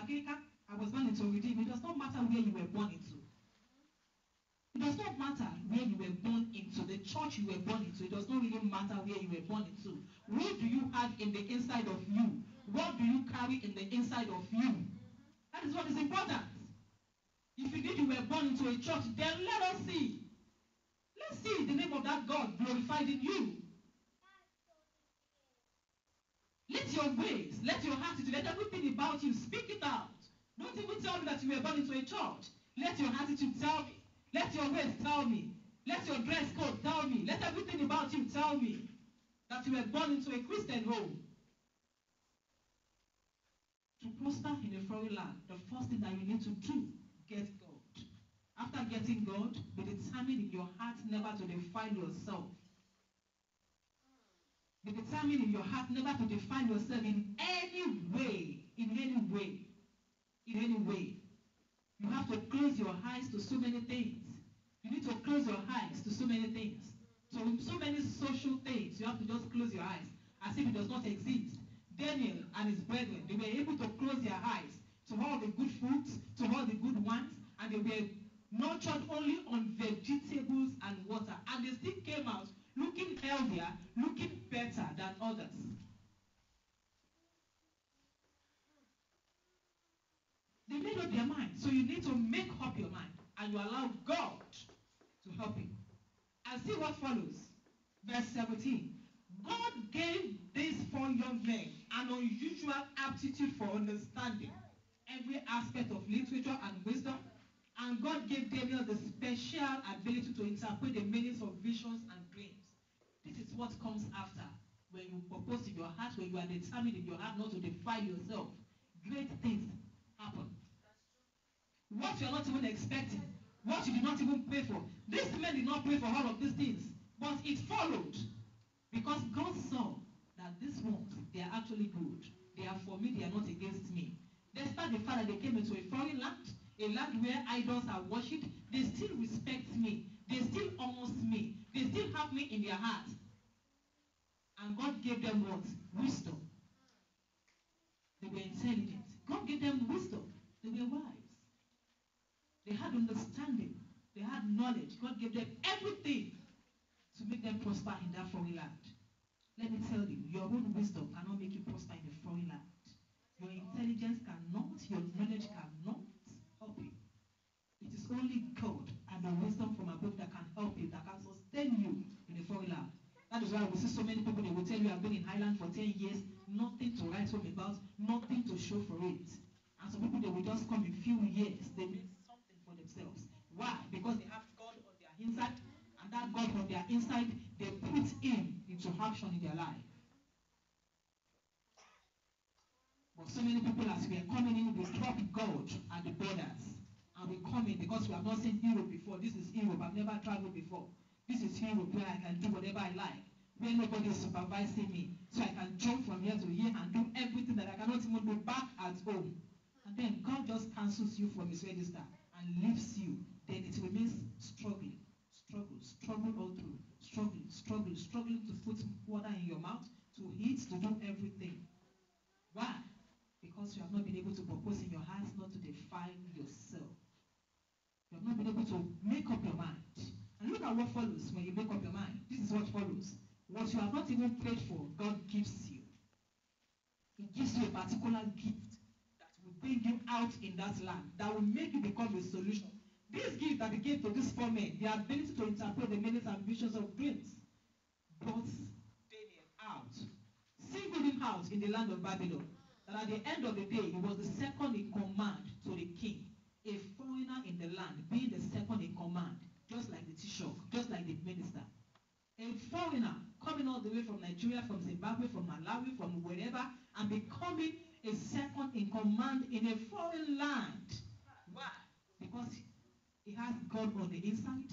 Akeka, I was born into Redeem. It does not matter where you were born into. It does not matter where you were born into, the church you were born into. It does not really matter where you were born into. What do you have in the inside of you? What do you carry in the inside of you? That is what is important. If indeed you were born into a church, then let us see. Let's see the name of that God glorified in you. Let your ways, let your attitude, let everything about you speak it out. Don't even tell me that you were born into a church. Let your attitude tell me. Let your ways tell me. Let your dress code tell me. Let everything about you tell me that you were born into a Christian home. To prosper in a foreign land, the first thing that you need to do, get God. After getting God, be determined in your heart never to defile yourself. Be determined in your heart never to define yourself in any way, in any way, in any way. You have to close your eyes to so many things. You need to close your eyes to so many things. So, so many social things, you have to just close your eyes as if it does not exist. Daniel and his brethren, they were able to close their eyes to all the good foods, to all the good wines, and they were nurtured only on vegetables and water. And they still came out looking healthier, looking better than others. They made up their mind. So you need to make up your mind and you allow God to help you. And see what follows. Verse 17. God gave these four young men an unusual aptitude for understanding every aspect of literature and wisdom. And God gave Daniel the special ability to interpret the meanings of visions and. This is what comes after when you propose in your heart, when you are determined in your heart not to defile yourself. Great things happen. What you are not even expecting, what you did not even pray for. These men did not pray for all of these things, but it followed because God saw that these ones, they are actually good. They are for me, they are not against me. Despite the fact that they came into a foreign land, a land where idols are worshipped, they still respect me. They still honor me. They still have me in their heart. And God gave them what? Wisdom. They were intelligent. God gave them wisdom. They were wise. They had understanding. They had knowledge. God gave them everything to make them prosper in that foreign land. Let me tell you, your own wisdom cannot make you prosper in a foreign land. Your intelligence cannot, your knowledge cannot help you. It is only God and the wisdom from above that can help you, that can sustain you in a foreign land. That is why we see so many people, they will tell you, I've been in Ireland for 10 years, nothing to write home about, nothing to show for it. And some people, they will just come in few years, they make something for themselves. Why? Because they have God on their inside, and that God on their inside, they put in into action in their life. But so many people, as we are coming in, we drop God at the borders. And we come in because we have not seen Europe before. This is Europe. I've never traveled before. This is Europe where I can do whatever I like. Where nobody is supervising me. So I can jump from here to here and do everything that I cannot even do back at home. And then God just cancels you from his register and leaves you. Then it remains struggling. Struggle, struggle all through. Struggling, struggling, struggling to put water in your mouth, to eat, to do everything. Why? Because you have not been able to propose in your heart not to define yourself. You have not been able to make up your mind. And look at what follows when you make up your mind. This is what follows. What you have not even prayed for, God gives you. He gives you a particular gift that will bring you out in that land, that will make you become a solution. This gift that he gave to these four men, the ability to interpret the meanings and visions of dreams, brought Daniel out, singled him out in the land of Babylon. That at the end of the day, he was the second in command to the king. A foreigner in the land being the second in command, just like the Taoiseach, just like the minister. A foreigner coming all the way from Nigeria, from Zimbabwe, from Malawi, from wherever, and becoming a second in command in a foreign land. Why? Because he has God on the inside,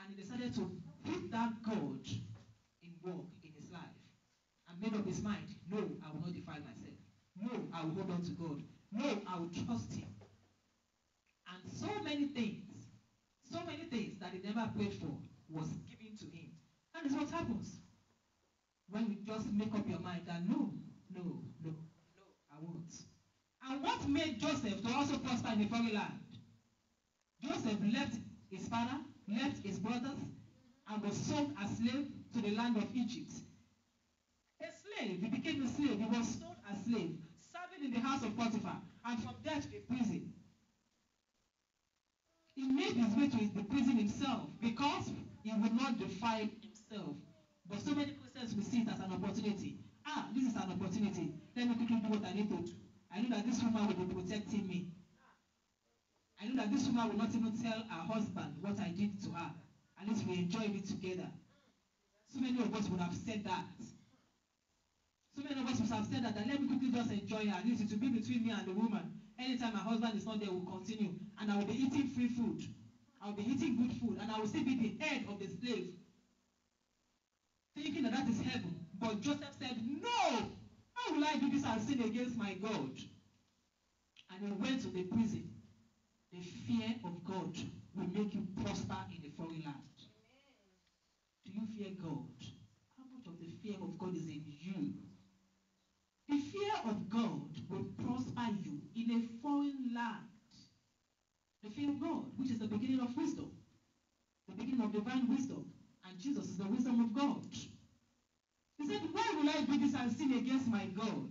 and he decided to put that God in work in his life, and made up his mind, no, I will not defile myself. No, I will hold on to God. No, I will trust him. And so many things, so many things that he never prayed for was make up your mind that no, no, no, no, I won't. And what made Joseph to also prosper in the foreign land? Joseph left his father, left his brothers, and was sold as slave to the land of Egypt. A slave, he became a slave. He was sold as slave, serving in the house of Potiphar, and from there to the prison. He made his way to the prison himself because he would not defile himself. But so many Christians will see it as an opportunity. Ah, this is an opportunity. Let me quickly do what I need to do. I know that this woman will be protecting me. I know that this woman will not even tell her husband what I did to her. At least we enjoyed it together. So many of us would have said that. So many of us would have said that, that let me quickly just enjoy her. At least it will be between me and the woman. Anytime my husband is not there, we'll continue. And I will be eating free food. I will be eating good food. And I will still be the head of the slave. Thinking that that is heaven. But Joseph said, No! How will I do this and sin against my God? And he went to the prison. The fear of God will make you prosper in the foreign land. Do you fear God? How much of the fear of God is in you? The fear of God will prosper you in a foreign land. The fear of God, which is the beginning of wisdom, the beginning of divine wisdom, and Jesus is the wisdom of God. He said, Why will I do this and sin against my God?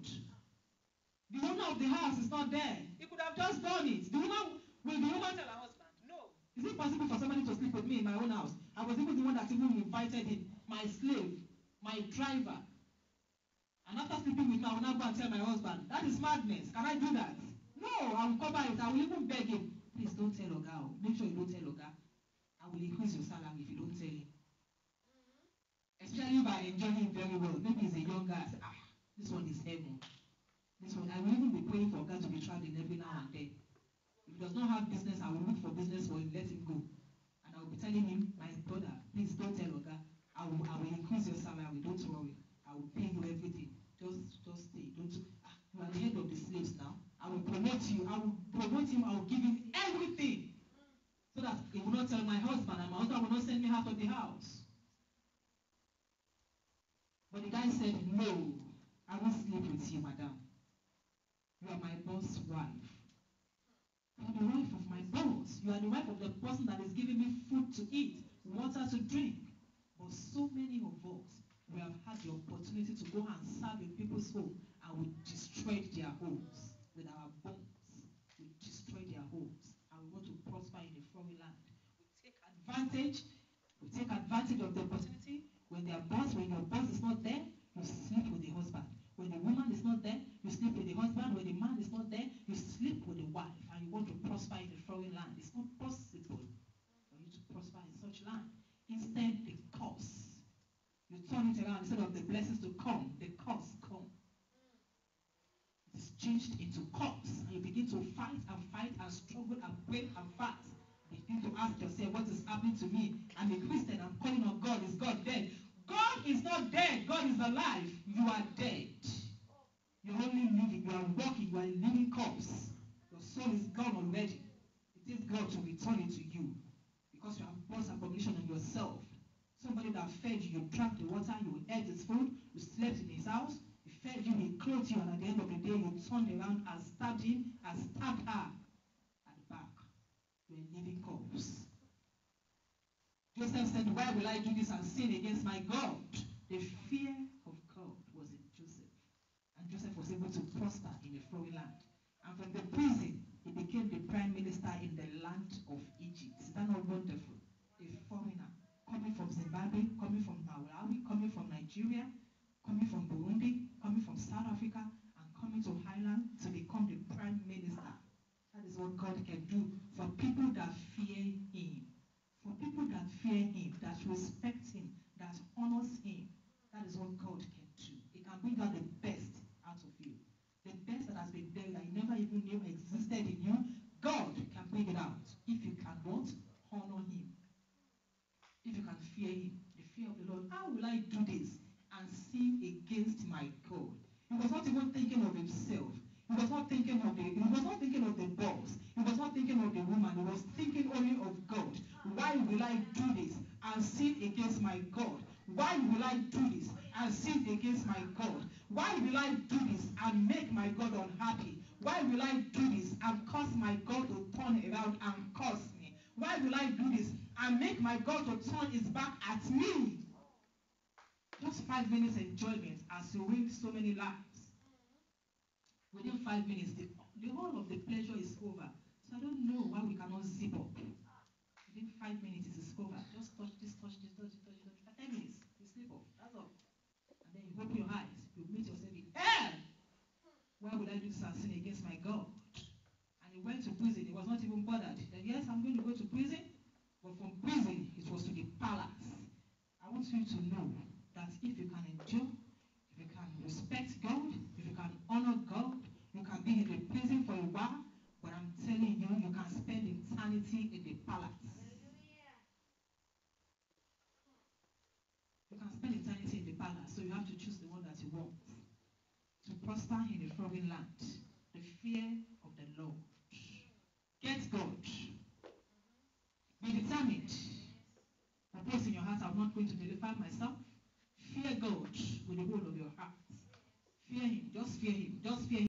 The owner of the house is not there. He could have just done it. The woman will the woman tell her husband, No. Is it possible for somebody to sleep with me in my own house? I was even the one that even invited him, my slave, my driver. And after sleeping with me, I will not go and tell my husband. That is madness. Can I do that? No, I will cover it. I will even beg him. Please don't tell Oga. Make sure you don't tell Oga. I will increase your salary if you don't tell him. Especially if I enjoy him very well. Maybe he's a young guy. Say, ah, this one is heaven. This one, I will even be praying for God to be traveling every now and then. If he does not have business, I will look for business for him, let him go. And I will be telling him, my brother, please don't tell Oga. I will, I will increase your salary, don't worry. I will pay you everything. Just just stay. Don't ah, you are the head of the slaves now. I will promote you. I will promote him. I will give him everything. So that he will not tell my husband and my husband Guy said, No, I will sleep with you, madam. You are my boss wife. You are the wife of my boss. You are the wife of the person that is giving me food to eat, water to drink. But so many of us, we have had the opportunity to go and serve in people's home and we destroyed their homes with our bones. We destroyed their homes and we want to prosper in the foreign land. We take advantage, we take advantage of the opportunity when their boss, when your boss is not there, you sleep with the husband. When the woman is not there, you sleep with the husband. When the man is not there, you sleep with the wife and you want to prosper in the foreign land. It's not possible for you to prosper in such land. Instead, the curse you turn it around instead of the blessings to come, the curse come. It is changed into curse. And you begin to fight and fight and struggle and pray and fast. You begin to ask yourself, what is happening to me? I'm a Christian, I'm calling on God. Is God dead? God is not dead. God is alive. You are dead. You're only living, you are walking, you are a living corpse. Your soul is gone already. It is God to return it to you. Because you have brought abomination on yourself. Somebody that fed you, you drank the water, you ate his food, you slept in his house, he fed you, he clothed you, and at the end of the day, you turned around and stabbed him and stabbed her at the back. You're a living corpse. Joseph said, Why will I do this and sin against my God? The fear of God was in Joseph. And Joseph was able to prosper in a foreign land. And from the prison, he became the prime minister in the land of Egypt. Is that not wonderful? A foreigner coming from Zimbabwe, coming from Malawi, coming from Nigeria, coming from Burundi, coming from South Africa, and coming to Ireland to become the prime minister. That is what God can do for people that fear Him. For people that fear Him, that respect Him, that honors Him. Is what God can do. He can bring out the best out of you. The best that has been there that you never even knew existed in you, God can bring it out. If you can? Honor Him if you can fear him, the fear of the Lord, how will I do this and sin against my God? He was not even thinking of himself. He was not thinking of the he was not thinking of the boss. He was not thinking of the woman. He was thinking only of God. Why will I do this and sin against my God? Why will I do this and sin against my God? Why will I do this and make my God unhappy? Why will I do this and cause my God to turn around and curse me? Why will I do this and make my God to turn his back at me? Just five minutes enjoyment as you win so many lives. Within five minutes, the, the whole of the pleasure is over. So I don't know why we cannot zip up. Within five minutes, it is over. Just touch this, touch this, touch this, touch this. touch this. Ten minutes, you sleep off. That's all. And then you open your eyes. You meet yourself in hell. Why would I do sin against my God? And he went to prison. He was not even bothered. That yes, I'm going to go to prison. But from prison, it was to the palace. I want you to know that if you can endure, if you can respect God, if you can honor God, you can be in the prison for a while. But I'm telling you, you can spend eternity in the palace. You can spend eternity in the palace, so you have to choose the one that you want. To prosper in a foreign land, the fear of the Lord. Get God. Be determined. Purpose in your heart, I'm not going to nullify myself. Fear God with the whole of your heart. Fear Him. Just fear Him. Just fear Him.